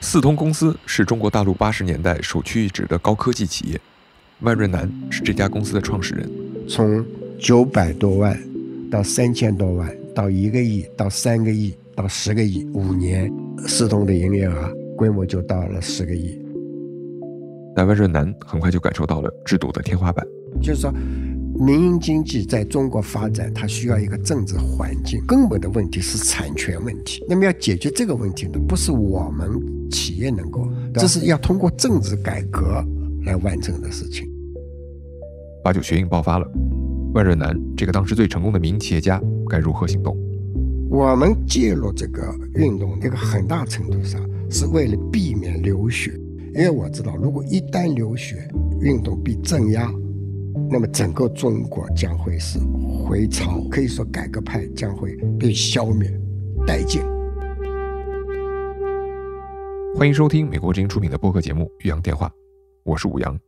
四通公司是中国大陆八十年代首屈一指的高科技企业，万润南是这家公司的创始人。从九百多万到三千多万，到一个亿，到三个亿，到十个亿，五年，四通的营业额规模就到了十个亿。但万润南很快就感受到了制度的天花板，就是说。民营经济在中国发展，它需要一个政治环境。根本的问题是产权问题。那么要解决这个问题呢，不是我们企业能够，这是要通过政治改革来完成的事情。八九学运爆发了，万润南这个当时最成功的民营企业家该如何行动？我们介入这个运动，一个很大程度上是为了避免流血，因为我知道，如果一旦流血，运动被镇压。那么整个中国将会是回潮，可以说改革派将会被消灭殆尽。欢迎收听美国之音出品的播客节目《岳阳电话》，我是武阳。